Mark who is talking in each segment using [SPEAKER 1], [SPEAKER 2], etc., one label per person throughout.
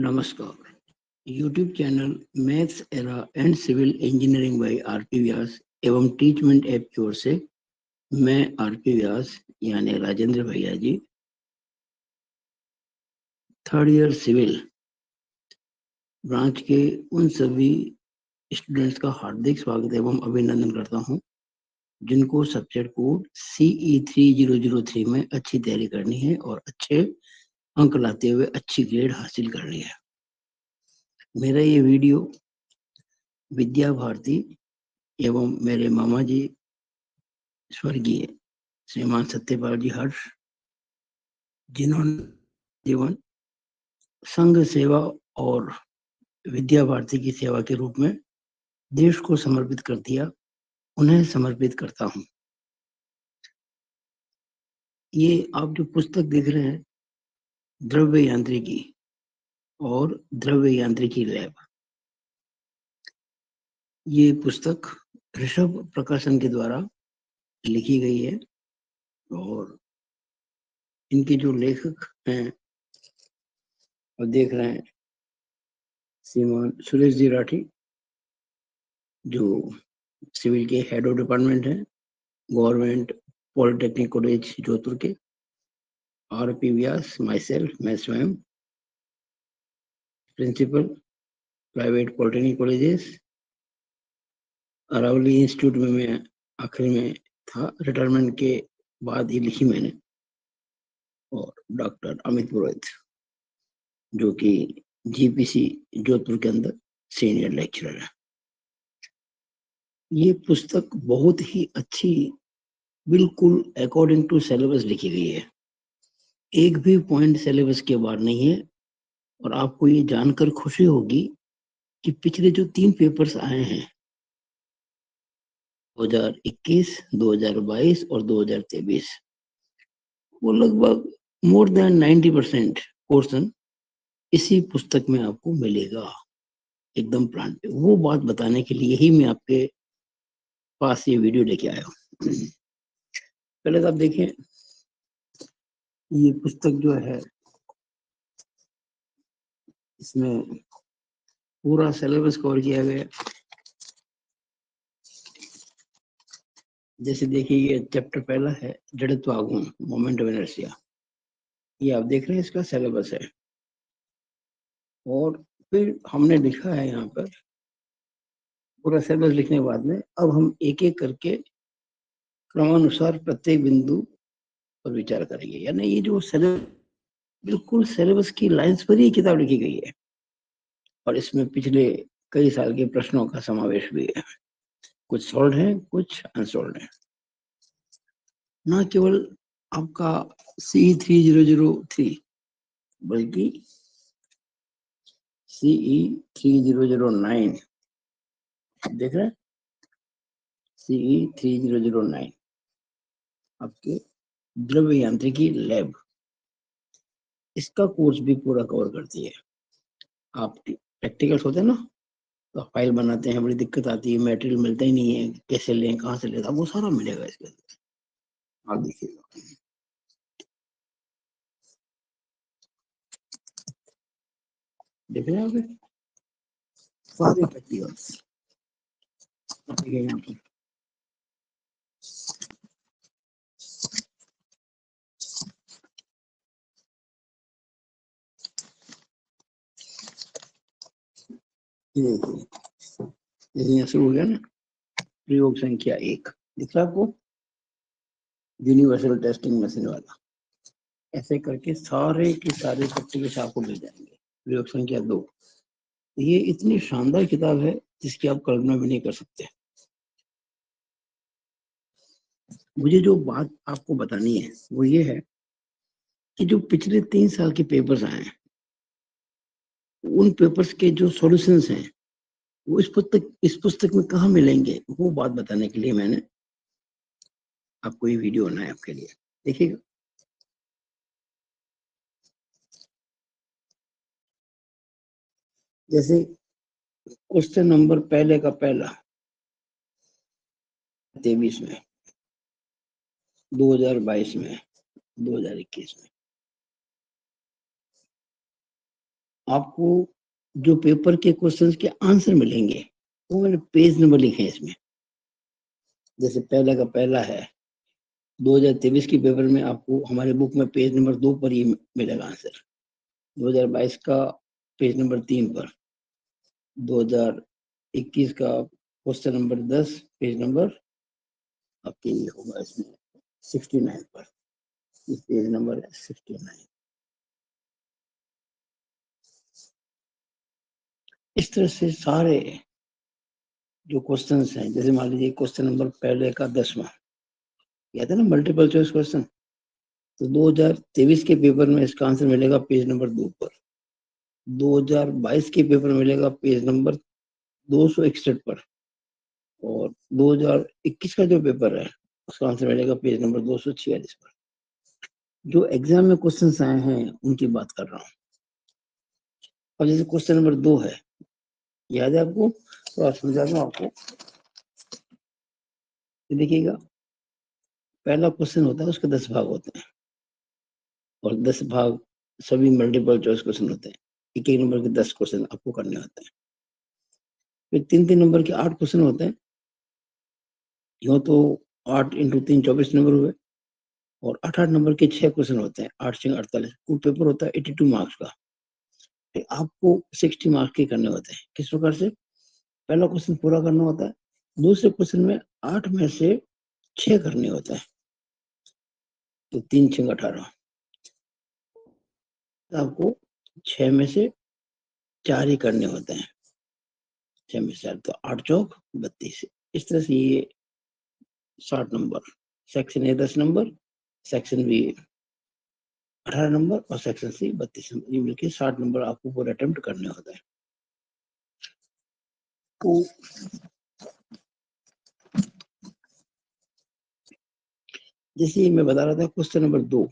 [SPEAKER 1] नमस्कार। YouTube channel maths era and civil engineering by RP Vyas एवं Teachmint app की ओर से मैं आरपी व्यास यानी राजेंद्र भैया ji third year civil branch के उन सभी स्टूडेंट्स का हार्दिक स्वागत एवं अभिनंदन करता हूँ, जिनको subject code CE three zero zero three में अच्छी तैयारी करनी है और अच्छे अंक लाते हुए अच्छी ग्रेड हासिल करनी है। मेरा ये वीडियो विद्या भारती एवं मेरे मामा जी, स्वर्गीय श्रीमान सत्यपाल जी हर्ष, जिन्होंने जीवन, संघ सेवा और विद्या भारती की सेवा के रूप में देश को समर्पित कर दिया, उन्हें समर्पित करता हूँ। ये आप जो पुस्तक देख रहे हैं द्रव्य यांत्रिकी और द्रव्य यांत्रिकी लैब। ये पुस्तक ऋषभ प्रकाशन के द्वारा लिखी गई है और इनके जो लेखक हैं और देख रहे हैं श्रीमान सुरेश जी राठी, जो सिविल के हेड ऑफ़ डिपार्टमेंट है गवर्नमेंट पॉलिटेक्निक कॉलेज जोधपुर के। आर पी व्यास सेल्फ मैं स्वयं principal private polytechnic colleges Aravali institute में मैं आखिर में था रिटायरमेंट के बाद ही लिखी मैंने, और डॉक्टर अमित पुरोहित, जो कि जीपीसी जोधपुर के अंदर सीनियर लेक्चरर है। ये पुस्तक बहुत ही अच्छी, बिल्कुल अकॉर्डिंग टू सिलेबस लिखी गई है। एक भी पॉइंट सिलेबस के बाहर नहीं है और आपको ये जानकर खुशी होगी कि पिछले जो तीन पेपर्स आए हैं 2021, 2022 और 2023 वो लगभग मोर देन 90 परसेंट पोर्सन इसी पुस्तक में आपको मिलेगा एकदम प्लान पे। वो बात बताने के लिए ही मैं आपके पास ये वीडियो लेके आया हूँ। पहले तो आप देखें ये पुस्तक जो है, इसमें पूरा सिलेबस कवर किया गया। जैसे देखिए, ये चैप्टर पहला है, जड़त्व आगुन मोमेंट ऑफ़ इनर्शिया ये आप देख रहे हैं, इसका सिलेबस है। और फिर हमने लिखा है यहाँ पर, पूरा सिलेबस लिखने के बाद में, अब हम एक एक करके क्रमानुसार प्रत्येक बिंदु पर विचार करेंगे। यानी ये जो सिलेबस बिल्कुल सिलेबस की लाइंस पर ही किताब लिखी गई है। और इसमें पिछले कई साल के प्रश्नों का समावेश भी है। कुछ सोल्ड है, कुछ अनसोल्ड है। ना केवल आपका C three zero zero three बल्कि CE three zero zero nine देख रहे हैं? CE three zero zero nine आपके द्रव्य यांत्रिकी लैब। इसका कोर्स भी पूरा कवर करती है। आप प्रैक्टिकल्स होते हैं ना तो फ़ाइल बनाते हैं, बड़ी दिक्कत आती है मटेरियल मिलता ही नहीं है, कैसे लें, कहाँ से लें वो सारा मिलेगा इसके अंदर। आप देखिएगा। देख रहे हैं सारे प्रैक्टिकल्स यहाँ पर। देखिए शुरू हो गया ना। प्रयोग संख्या एक। दिख रहा आपको? यूनिवर्सल टेस्टिंग मशीन वाला। ऐसे करके सारे के सारे प्रैक्टिकल्स आपको मिल जाएँगे। प्रयोग संख्या दो। ये इतनी शानदार किताब है, जिसकी आप कल्पना भी नहीं कर सकते। मुझे जो बात आपको बतानी है, वो ये है कि जो पिछले तीन साल के पेपर्स आए हैं उन पेपर्स के जो सॉल्यूशंस हैं, वो इस पुस्तक इस पुस्तक में कहा मिलेंगे, वो बात बताने के लिए मैंने आपको ये वीडियो बनाया आपके लिए। देखिएगा। जैसे क्वेश्चन नंबर पहले का पहला तेईस में 2022 में 2021 में। आपको जो पेपर के क्वेश्चंस के आंसर मिलेंगे, वो मैंने पेज नंबर लिखे हैं इसमें। जैसे पहला का पहला है 2023 के पेपर में आपको हमारे बुक में पेज नंबर दो पर ही मिलेगा आंसर 2022 का पेज नंबर तीन पर। 2021 का क्वेश्चन नंबर 10 पेज नंबर आपके लिए होगा इसमें 69 पर। पेज नंबर है 69 इस तरह से सारे जो क्वेश्चन हैं, जैसे मान लीजिए क्वेश्चन नंबर पहले का दसवां, या था ना मल्टीपल चॉइस क्वेश्चन तो 2023 के पेपर में इसका आंसर मिलेगा पेज नंबर दो पर। 2022 के पेपर मिलेगा पेज नंबर दो सौ इकसठ पर। और 2021 का जो पेपर है, उसका आंसर मिलेगा पेज नंबर दो सौ छियालीस पर। जो एग्ज़ाम में क्वेश्चन आए हैं, उनकी बात कर रहा हूँ। अब जैसे क्वेश्चन नंबर दो है याद है आपको? तो आप समझा दू आपको। देखिएगा, पहला क्वेश्चन होता है, उसके दस भाग होते हैं। और दस भाग सभी मल्टीपल चॉइस क्वेश्चन होते हैं। एक एक नंबर के दस क्वेश्चन आपको करने होते हैं। फिर तीन तीन नंबर के आठ क्वेश्चन होते हैं। यो तो आठ इंटू तीन चौबीस नंबर हुए। और आठ आठ नंबर के छह क्वेश्चन होते हैं। आठ छह अड़तालीस। पेपर होता है एट्टी टू मार्क्स का। आपको सिक्सटी मार्क्स के करने होते हैं। किस प्रकार से? पहला क्वेश्चन पूरा करना होता है। दूसरे क्वेश्चन में आठ में से छह करने होता है। तो तीन, छह, अठारह। आपको छह में से चार ही करने होते हैं। छह में से तो आठ चौक, बत्तीस। इस तरह से ये साठ नंबर। सेक्शन ए दस नंबर सेक्शन बी अठारह नंबर और सेक्शन सी बत्तीस नंबर, ये मिलकर साठ नंबर आपको पूरा अटेम्प्ट करने होता है। तो जैसे मैं बता रहा था क्वेश्चन नंबर दो।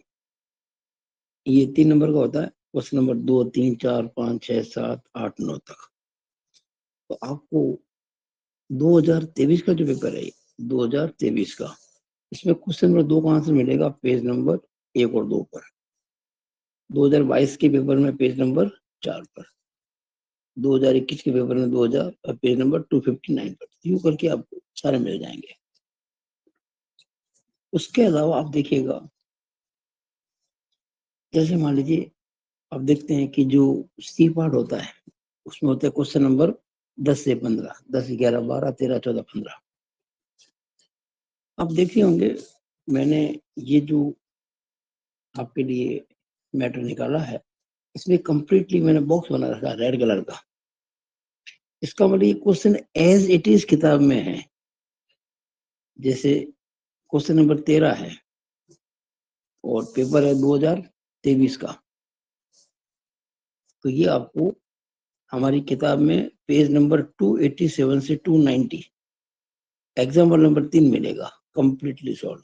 [SPEAKER 1] ये तीन नंबर का होता है क्वेश्चन नंबर दो, तीन, चार, पाँच, छह, सात, आठ, नौ तक। तो आपको 2023 का जो पेपर है 2023 का, इसमें क्वेश्चन नंबर दो का आंसर मिलेगा पेज नंबर एक और दो पर। 2022 के पेपर में पेज नंबर चार पर। 2021 के पेपर में 2000 पेज नंबर 259 पर। यू करके आपको सारे मिल जाएँगे। उसके अलावा आप देखिएगा, जैसे मान लीजिए आप देखते हैं कि जो सी पार्ट होता है, उसमें होता है क्वेश्चन नंबर 10 से 15 10 ग्यारह, बारह, तेरह, चौदह, पंद्रह। आप देखे होंगे, मैंने ये जो आपके लिए मैटर निकाला है। इसमें कंप्लीटली मैंने बॉक्स बना रखा रेड कलर का। इसका मतलब ये क्वेश्चन एज इट इज़ किताब में है। जैसे क्वेश्चन नंबर तेरह है और पेपर है दो हज़ार तेईस का। तो ये आपको हमारी किताब में पेज नंबर 287 से 290 एग्ज़ाम्पल नंबर तीन मिलेगा कंप्लीटली सॉल्व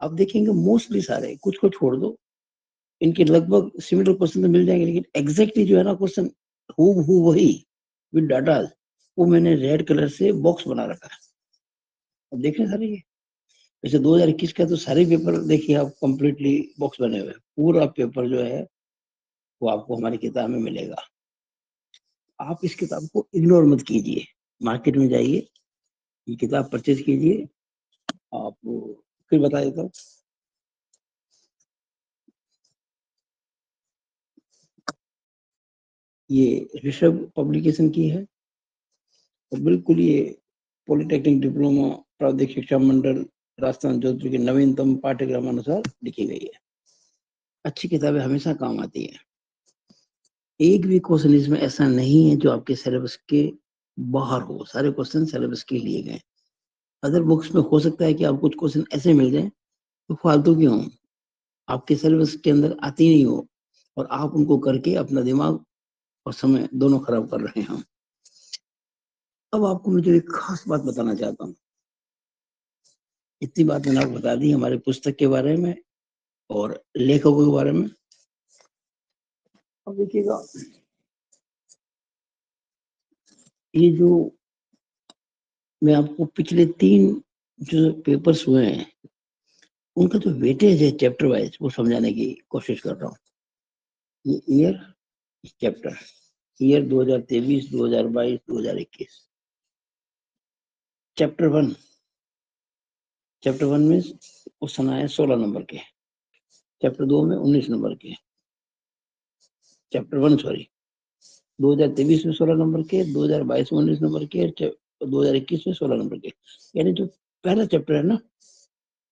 [SPEAKER 1] आप देखेंगे मोस्टली सारे, कुछ को छोड़ दो इनके लगभग सिमिलर क्वेश्चन तो मिल जाएँगे, लेकिन एग्जैक्टली जो है ना क्वेश्चन हु हु वही विद डाटा वो मैंने रेड कलर से बॉक्स बना रखा है। अब देख रहे सारे ये? वैसे 2021 का तो सारे पेपर देखिए आप कंप्लीटली बॉक्स बने हुए पूरा पेपर जो है, वो आपको हमारी किताब में मिलेगा। आप इस किताब को इग्नोर मत कीजिए। मार्केट में जाइए, ये किताब परचेज कीजिए। आप फिर बता देता हूँ। ये ऋषभ पब्लिकेशन की है। और बिल्कुल ये पॉलिटेक्निक डिप्लोमा प्रावधिक शिक्षा मंडल राजस्थान जोधपुर के नवीनतम पाठ्यक्रम अनुसार लिखी गई है। अच्छी किताबें हमेशा काम आती है। एक भी क्वेश्चन इसमें ऐसा नहीं है जो आपके सिलेबस के बाहर हो। सारे क्वेश्चन सिलेबस के लिए गए। अदर बुक्स में हो सकता है कि आप कुछ क्वेश्चन ऐसे मिल जाए तो फालतू क्यों? आपके सिलेबस के अंदर आती नहीं हो और आप उनको करके अपना दिमाग और समय दोनों खराब कर रहे हैं अब आपको मुझे एक खास बात बताना चाहता हूँ। इतनी बात मैंने आपको बता दी हमारे पुस्तक के बारे में और लेखकों के बारे में। अब देखिएगा, ये जो मैं आपको पिछले तीन जो पेपर्स हुए हैं, उनका जो वेटेज है चैप्टर वाइज वो समझाने की कोशिश कर रहा हूँ। ये year chapter year 2023 2022 2021 chapter one chapter one में क्वेश्चन आए सोलह नंबर के। चैप्टर दो में उन्नीस नंबर के। चैप्टर वन सॉरी 2023 में सोलह नंबर के 2022 में उन्नीस नंबर के 2021 में सोलह नंबर के। यानी जो पहला चैप्टर है ना,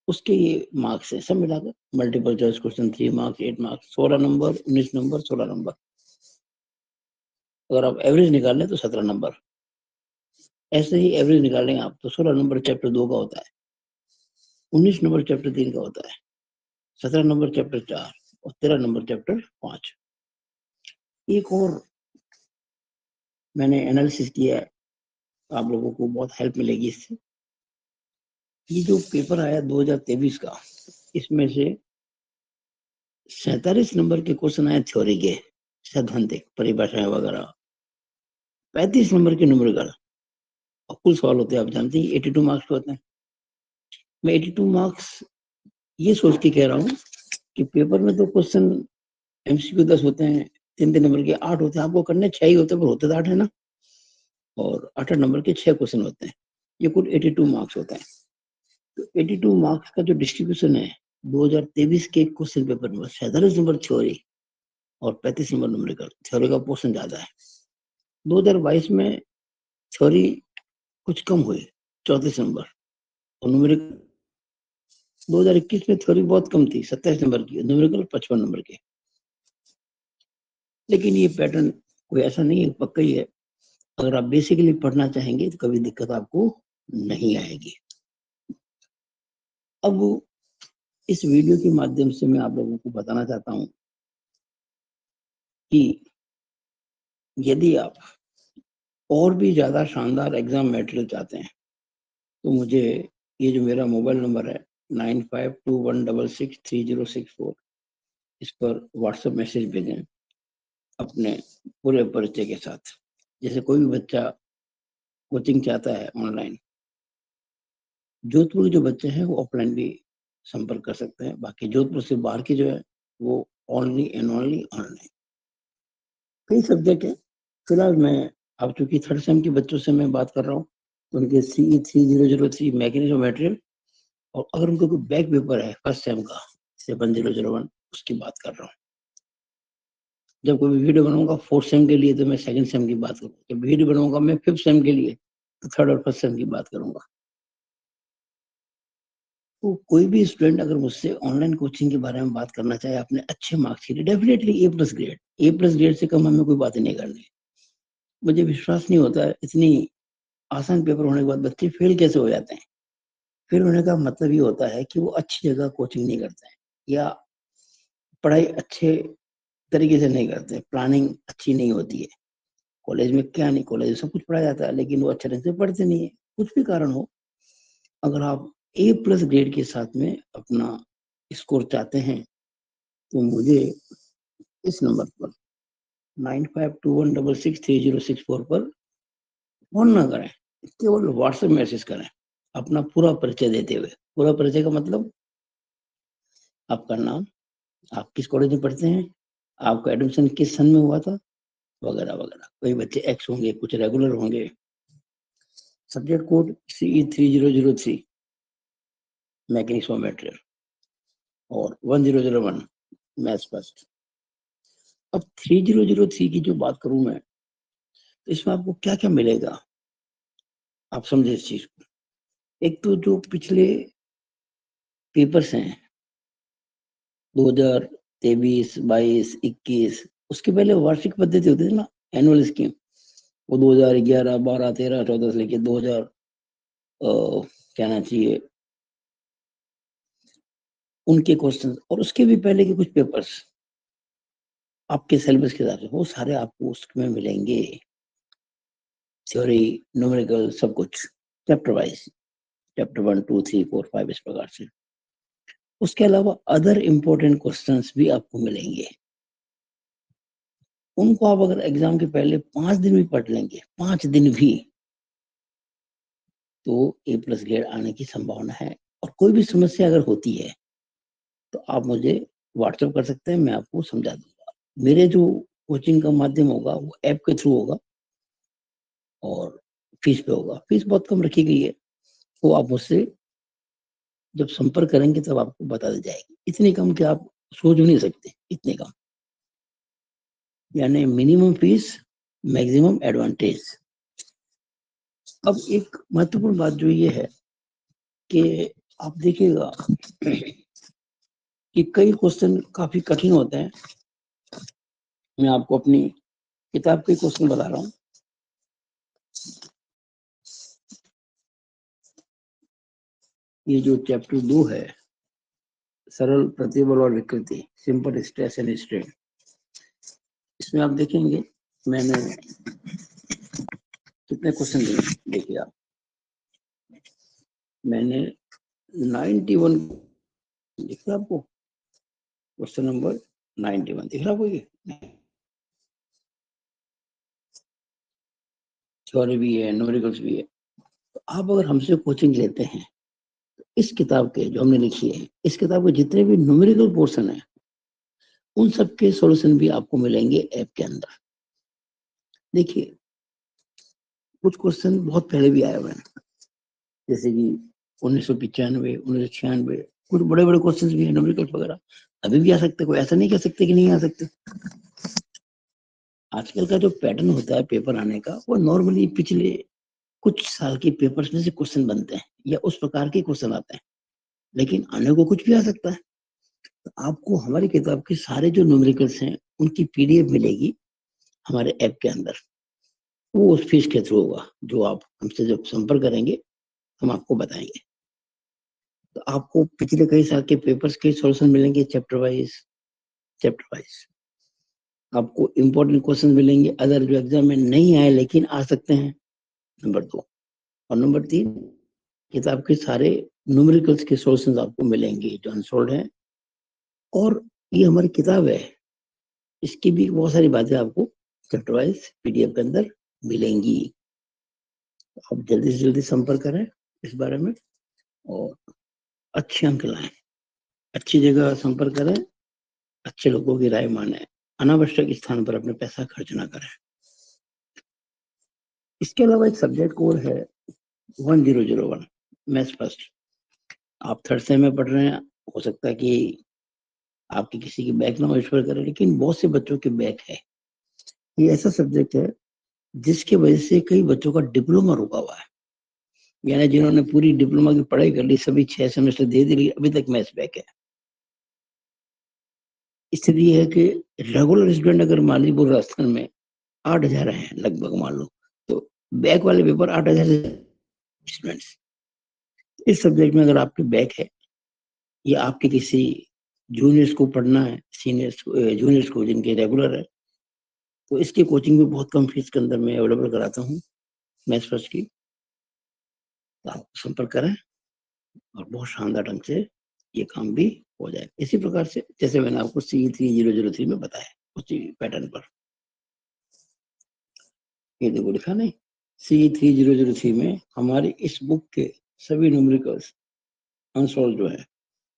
[SPEAKER 1] उसके ये मार्क्स है, सब मिलाकर multiple choice question three marks eight marks सोलह नंबर, उन्नीस नंबर, सोलह नंबर। अगर आप एवरेज निकाल लें तो सत्रह नंबर ऐसे ही एवरेज निकालेंगे आप तो सोलह नंबर चैप्टर दो का होता है। उन्नीस नंबर चैप्टर तीन का होता है। सत्रह नंबर चैप्टर चार और तेरह नंबर चैप्टर पाँच। एक और मैंने एनालिसिस किया है। आप लोगों को बहुत हेल्प मिलेगी इससे। ये जो पेपर आया 2023 का, इसमें से सैतालीस नंबर के क्वेश्चन आए थ्योरी के, सैद्धांतिक, परिभाषाएँ वगैरह। पैंतीस नंबर के न्यूमेरिकल और कुल सवाल होते हैं, आप जानते हैं एटी टू मार्क्स होते हैं। मैं एटी टू मार्क्स ये सोच के कह रहा हूँ कि पेपर में तो क्वेश्चन एमसीक्यू दस होते हैं तीन तीन नंबर के आठ होते हैं, आपको करने छह ही होते हैं, पर होते तो आठ है ना? और आठ नंबर के छह क्वेश्चन होते हैं। ये कुल एटी टू मार्क्स होते हैं। तो एटी टू मार्क्स का जो डिस्ट्रीब्यूशन है 2023 के क्वेश्चन पेपर में, सैतालीस नंबर थ्योरी और पैंतीस नंबर नंबर का थ्योरी का पोर्सन ज़्यादा है। 2022 में थ्योरी कुछ कम हुई चौतीस नंबर और न्यूमेरिकल 2021 में थ्योरी बहुत कम थी, सत्ताईस नंबर की न्यूमेरिकल पचपन नंबर के। लेकिन ये पैटर्न कोई ऐसा नहीं है, पक्का ही है। अगर आप बेसिकली पढ़ना चाहेंगे तो कभी दिक्कत आपको नहीं आएगी। अब इस वीडियो के माध्यम से मैं आप लोगों को बताना चाहता हूँ कि यदि आप और भी ज़्यादा शानदार एग्ज़ाम मटेरियल चाहते हैं तो मुझे ये जो मेरा मोबाइल नंबर है nine five two one double six three zero six four इस पर व्हाट्सएप मैसेज भेजें, अपने पूरे परिचय के साथ। जैसे कोई भी बच्चा कोचिंग चाहता है ऑनलाइन जोधपुर के जो बच्चे हैं, वो ऑफलाइन भी संपर्क कर सकते हैं। बाकी जोधपुर से बाहर के जो है, वो ओनली एंड ओनली ऑनलाइन कई सब्जेक्ट है। फ़िलहाल मैं अब चूँकि थर्ड सेम के बच्चों से मैं बात कर रहा हूँ, उनके C three zero zero three mechanism material और अगर उनको कोई बैक पेपर है फ़र्स्ट सेम का सेवन ज़ीरो ज़ीरो वन उसकी बात कर रहा हूँ। जब कोई वीडियो बनाऊँगा फोर्थ सेम के लिए तो मैं सेकंड सेम की बात करूँगा। जब वीडियो बनाऊँगा मैं फिफ्थ सेम के लिए तो थर्ड और फ़र्स्ट सेम की बात करूँगा। तो कोई भी स्टूडेंट अगर मुझसे ऑनलाइन कोचिंग के बारे में बात करना चाहे अपने अच्छे मार्क्स के लिए definitely A plus grade A plus grade से कम हमें कोई बात नहीं करनी। मुझे विश्वास नहीं होता इतनी आसान पेपर होने के बाद बच्चे फेल कैसे हो जाते हैं। फेल होने का मतलब ये होता है कि वो अच्छी जगह कोचिंग नहीं करते हैं, या पढ़ाई अच्छे तरीके से नहीं करते प्लानिंग अच्छी नहीं होती है। कॉलेज में क्या नहीं कॉलेज में सब कुछ पढ़ाया जाता है, लेकिन वो अच्छे ढंग से पढ़ते नहीं है। कुछ भी कारण हो, अगर आप ए प्लस ग्रेड के साथ में अपना स्कोर चाहते हैं तो मुझे इस नंबर पर nine five two one double six three zero six four पर फ़ोन ना करें। केवल व्हाट्सएप मैसेज करें अपना पूरा परिचय देते हुए। पूरा परिचय का मतलब आपका नाम, आप किस कॉलेज में पढ़ते हैं, आपका एडमिशन किस सन में हुआ था, वगैरह वगैरह। कई बच्चे एक्स होंगे, कुछ रेगुलर होंगे। Subject code C three zero zero three material और one zero zero one maths first. अब थ्री ज़ीरो ज़ीरो थ्री की जो बात करूँ मैं तो इसमें आपको क्या क्या मिलेगा? आप समझे इस चीज़ को। एक तो जो पिछले पेपर्स हैं 2023, 22, 21 उसके पहले वार्षिक पद्धति होती थी ना एनुअल स्कीम वो 2011, 12, 13, 14 से लेके 2000 कहना चाहिए? उनके क्वेश्चन और उसके भी पहले के कुछ पेपर्स आपके सिलेबस के हिसाब से, वो सारे आपको उसमें मिलेंगे। थ्योरी न्यूमेरिकल सब कुछ chapter wise chapter one two three four five इस प्रकार से। उसके अलावा अदर इम्पोर्टेंट क्वेश्चंस भी आपको मिलेंगे। उनको आप अगर एग्ज़ाम के पहले पाँच दिन भी पढ़ लेंगे, पाँच दिन भी तो ए प्लस ग्रेड आने की संभावना है। और कोई भी समस्या अगर होती है तो आप मुझे व्हाट्सएप कर सकते हैं, मैं आपको समझा दूँगा। मेरे जो कोचिंग का माध्यम होगा, वो ऐप के थ्रू होगा और फ़ीस पे होगा। फ़ीस बहुत कम रखी गई है। वो आप मुझसे जब संपर्क करेंगे, तब आपको बता दी जाएगी। इतनी कम कि आप सोच भी नहीं सकते, इतने कम। यानी मिनिमम फ़ीस मैक्सिमम एडवांटेज अब एक महत्वपूर्ण बात जो ये है कि आप देखिएगा कि कई क्वेश्चन काफ़ी कठिन होते हैं। मैं आपको अपनी किताब के क्वेश्चन बता रहा हूँ। ये जो चैप्टर दो है, सरल, प्रतिबल और विकृति सिंपल स्ट्रेस एंड स्ट्रेन इसमें आप देखेंगे, मैंने कितने क्वेश्चन दिए देखिए आप। मैंने 91 दिख रहा आपको। क्वेश्चन नंबर 91 दिख रहा ये थ्योरी भी है न्यूमेरिकल्स भी है। तो आप अगर हमसे कोचिंग लेते हैं तो इस किताब के जो हमने लिखी है, इस किताब के जितने भी न्यूमेरिकल पोर्शन है, उन सब के सॉल्यूशन भी आपको मिलेंगे ऐप के अंदर। देखिए, कुछ क्वेश्चन बहुत पहले भी आए हुए हैं। जैसे कि उन्नीस सौ पिचानवे, उन्नीस सौ छियानवे, कुछ बड़े बड़े क्वेश्चन भी है न्यूमेरिकल्स वगैरह। अभी भी आ सकते, कोई ऐसा नहीं कह सकते कि नहीं आ सकते। आजकल का जो पैटर्न होता है पेपर आने का, वो नॉर्मली पिछले कुछ साल के पेपर्स में से क्वेश्चन बनते हैं, या उस प्रकार के क्वेश्चन आते हैं। लेकिन आने को कुछ भी आ सकता है। तो आपको हमारी किताब के सारे जो न्यूमेरिकल्स हैं, उनकी पीडीएफ मिलेगी हमारे ऐप के अंदर। वो उस फ़ीस के थ्रू होगा, जो आप हमसे जब संपर्क करेंगे, हम आपको बताएँगे। तो आपको पिछले कई साल के पेपर्स के सॉल्यूशन मिलेंगे चैप्टर वाइज चैप्टर वाइज आपको इम्पोर्टेंट क्वेश्चन मिलेंगे अगर जो एग्ज़ाम में नहीं आए लेकिन आ सकते हैं नंबर दो और नंबर तीन किताब के सारे न्यूमेरिकल्स के सॉल्यूशंस आपको मिलेंगे जो अनसोल्ड हैं। और ये हमारी किताब है, इसकी भी बहुत सारी बातें आपको चैप्टर वाइज पीडीएफ के अंदर मिलेंगी। आप जल्दी से जल्दी संपर्क करें इस बारे में और अच्छे अंक लाएँ अच्छी जगह संपर्क करें, अच्छे लोगों की राय माने, अनावश्यक स्थान पर अपने पैसा खर्च ना करें। इसके अलावा एक सब्जेक्ट कोड है one zero zero one maths first आप थर्ड सेम में पढ़ रहे हैं, हो सकता है कि आपकी किसी की बैक ना हो ईश्वर करे, लेकिन बहुत से बच्चों के बैक है। ये ऐसा सब्जेक्ट है, जिसकी वजह से कई बच्चों का डिप्लोमा रुका हुआ है। यानी जिन्होंने पूरी डिप्लोमा की पढ़ाई कर ली, सभी छह सेमेस्टर दे दी, अभी तक मैथ्स बैक है स्थिति है कि रेगुलर स्टूडेंट अगर मान लीजिए राजस्थान में आठ हज़ार है लगभग, मान लो तो बैक वाले पेपर आठ हज़ार स्टूडेंट्स इस सब्जेक्ट में अगर आपके बैक है, या आपके किसी जूनियर्स को पढ़ना है सीनियर्स जूनियर्स को जिनके रेगुलर है तो इसकी कोचिंग भी बहुत कम फ़ीस के अंदर मैं अवेलेबल कराता हूँ मैथ्स फ़र्स्ट की। आप संपर्क करें और बहुत शानदार ढंग से ये काम भी हो जाए। इसी प्रकार से, जैसे मैंने आपको C three zero zero three में बताया, उसी पैटर्न पर। ये देखो लिखा नहीं। C three zero zero three में हमारी इस बुक के सभी न्यूमेरिकल्स अनसोल्व जो है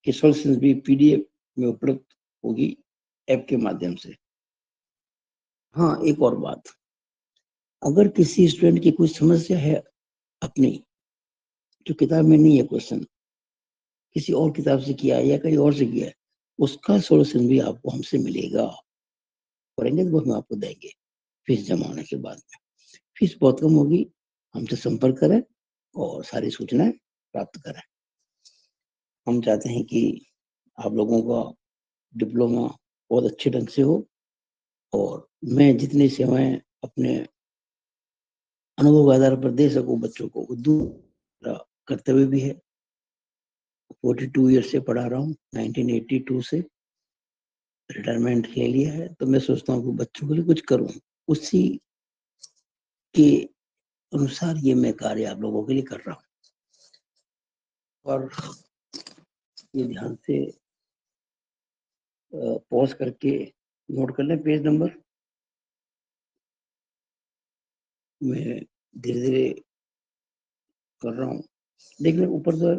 [SPEAKER 1] कि सोल्यूशन भी पीडीएफ में उपलब्ध होगी ऐप के माध्यम से। हाँ एक और बात। अगर किसी स्टूडेंट की कोई समस्या है अपनी जो किताब में नहीं है क्वेश्चन किसी और किताब से किया है या कहीं और से किया है, उसका सोल्यूशन भी आपको हमसे मिलेगा। करेंगे तो हम आपको देंगे फ़ीस जमा होने के बाद में। फ़ीस बहुत कम होगी, हमसे संपर्क करें और सारी सूचनाएँ प्राप्त करें। हम चाहते हैं कि आप लोगों का डिप्लोमा बहुत अच्छे ढंग से हो और मैं जितनी सेवाएँ अपने अनुभव के आधार पर दे सकूँ बच्चों को दूसरा कर्तव्य भी है। 42 ईयर से पढ़ा रहा हूँ 1982 से। रिटायरमेंट ले लिया है तो मैं सोचता हूँ कि बच्चों के लिए कुछ करूँ। उसी के अनुसार ये मैं कार्य आप लोगों के लिए कर रहा हूँ। और ये ध्यान से पॉज करके नोट कर लें पेज नंबर मैं धीरे धीरे कर रहा हूँ। लेकिन ऊपर तो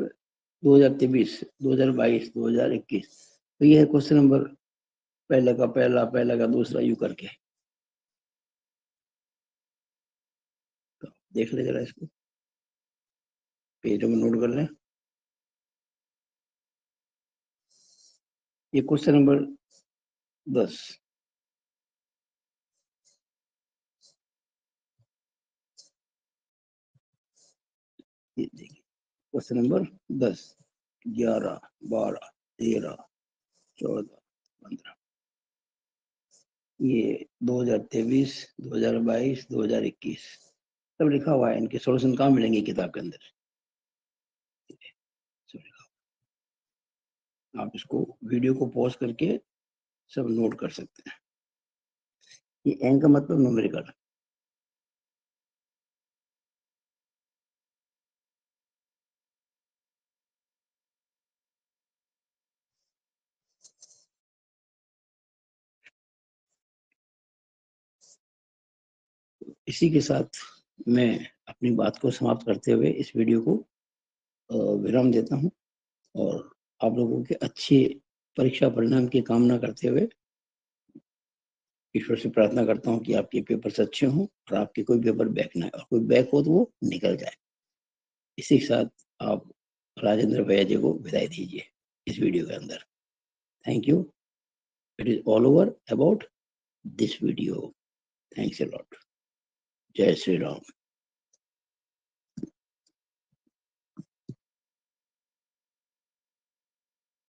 [SPEAKER 1] 2023, 2022, 2021 तो ये है क्वेश्चन नंबर पहले का पहला पहला का दूसरा यू करके। तो देख ले जरा इसको। पेज में नोट कर लें। ये क्वेश्चन नंबर दस। ये देखिए। क्वेश्चन नंबर, दस, ग्यारह, बारह, तेरह, चौदह, पंद्रह। ये दो हज़ार तेईस दो हज़ार बाईस, दो हज़ार इक्कीस सब लिखा हुआ है, इनके सोल्यूशन कहाँ मिलेंगे किताब के अंदर। आप इसको वीडियो को पॉज करके सब नोट कर सकते हैं। ये एन का मतलब न्यूमेरिकल इसी के साथ मैं अपनी बात को समाप्त करते हुए इस वीडियो को विराम देता हूँ और आप लोगों के अच्छे परीक्षा परिणाम की कामना करते हुए ईश्वर से प्रार्थना करता हूँ कि आपके पेपर अच्छे हों और आपके कोई पेपर बैक ना और कोई बैक हो तो वो निकल जाए। इसी के साथ आप राजेंद्र भैया जी को विदाई दीजिए इस वीडियो के अंदर। Thank you it is all over about this video thanks a lot जय श्री राम